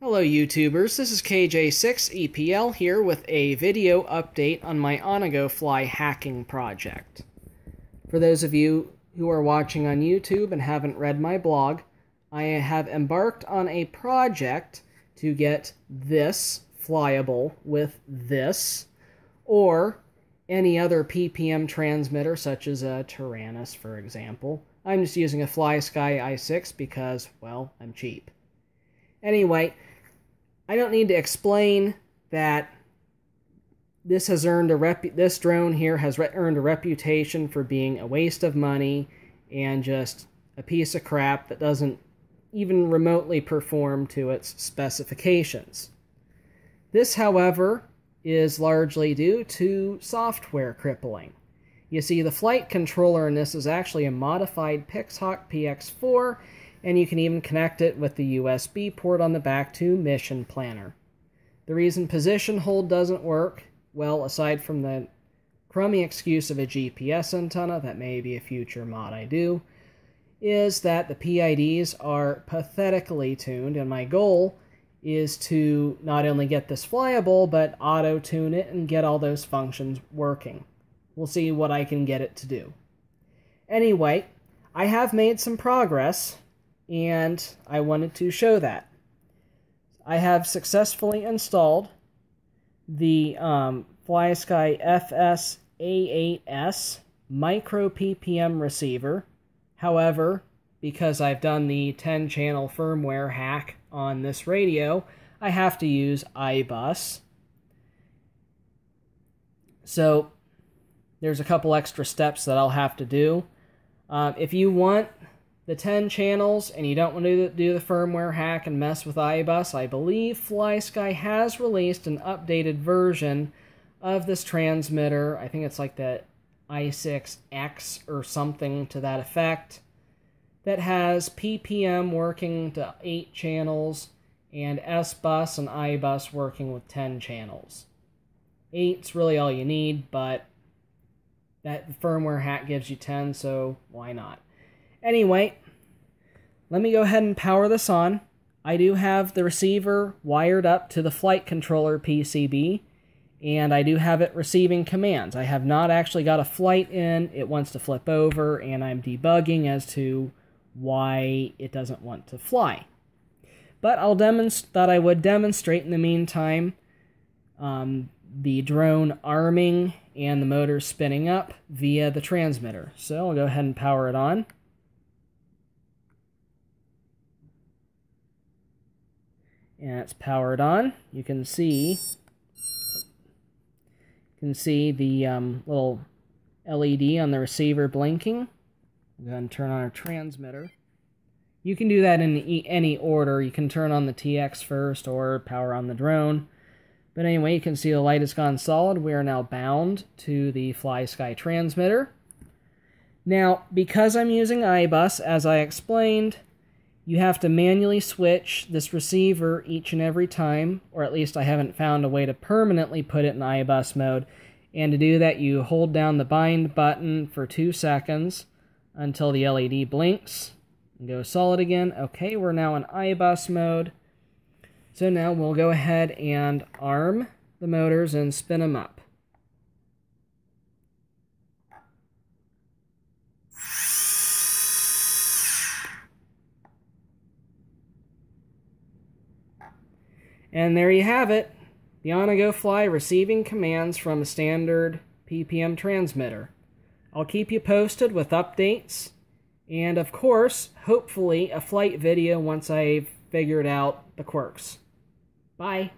Hello YouTubers, this is KJ6EPL here with a video update on my OnagoFly hacking project. For those of you who are watching on YouTube and haven't read my blog, I have embarked on a project to get this flyable with this, or any other PPM transmitter such as a Taranis for example. I'm just using a FlySky i6 because, well, I'm cheap. Anyway, I don't need to explain that this has earned a rep this drone here has earned a reputation for being a waste of money and just a piece of crap that doesn't even remotely perform to its specifications. This, however, is largely due to software crippling. You see, the flight controller in this is actually a modified Pixhawk PX4 and you can even connect it with the USB port on the back to Mission Planner. The reason position hold doesn't work, well, aside from the crummy excuse of a GPS antenna, that may be a future mod I do, is that the PIDs are pathetically tuned, and my goal is to not only get this flyable, but auto-tune it and get all those functions working. We'll see what I can get it to do. Anyway, I have made some progress and I wanted to show that. I have successfully installed the um, FlySky FS-A8S micro PPM receiver. However, because I've done the 10 channel firmware hack on this radio, I have to use iBus. So there's a couple extra steps that I'll have to do. Um, if you want the 10 channels and you don't want to do the firmware hack and mess with iBus, I believe FlySky has released an updated version of this transmitter. I think it's like the i6X or something to that effect that has PPM working to 8 channels and S-Bus and iBus working with 10 channels. 8's really all you need, but that firmware hack gives you 10, so why not? Anyway, let me go ahead and power this on. I do have the receiver wired up to the flight controller PCB, and I do have it receiving commands. I have not actually got a flight in. It wants to flip over, and I'm debugging as to why it doesn't want to fly. But I'll demonstrate that I would demonstrate in the meantime um, the drone arming and the motor spinning up via the transmitter. So I'll go ahead and power it on. And it's powered on. You can see you can see the um, little LED on the receiver blinking. Go ahead and turn on our transmitter. You can do that in any order. You can turn on the TX first or power on the drone. But anyway, you can see the light has gone solid. We are now bound to the FlySky transmitter. Now, because I'm using iBus, as I explained, you have to manually switch this receiver each and every time, or at least I haven't found a way to permanently put it in iBus mode. And to do that, you hold down the bind button for two seconds until the LED blinks and goes solid again. Okay, we're now in iBus mode. So now we'll go ahead and arm the motors and spin them up. And there you have it. The OnagoFly receiving commands from a standard PPM transmitter. I'll keep you posted with updates, and of course, hopefully, a flight video once I've figured out the quirks. Bye.